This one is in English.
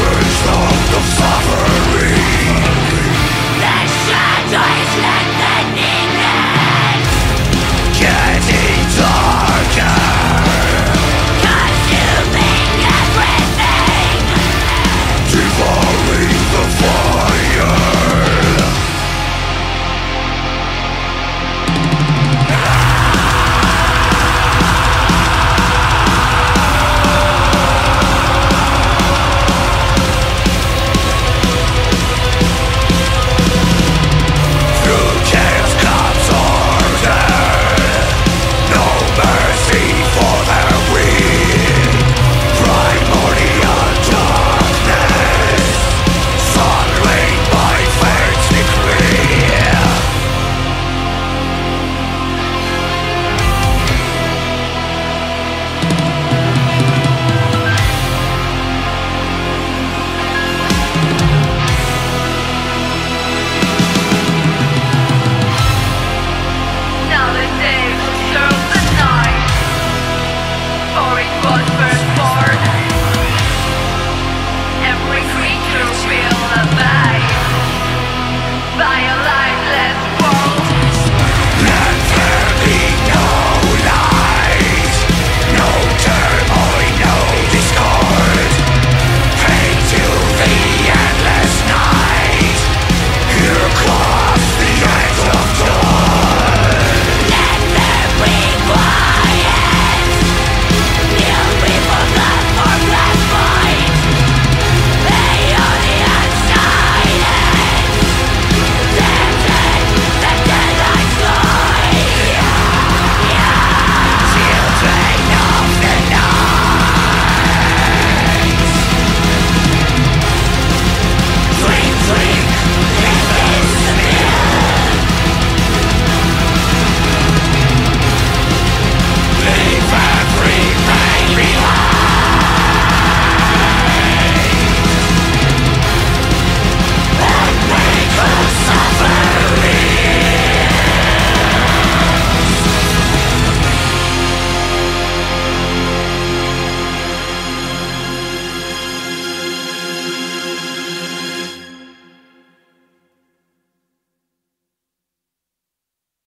Wisdom of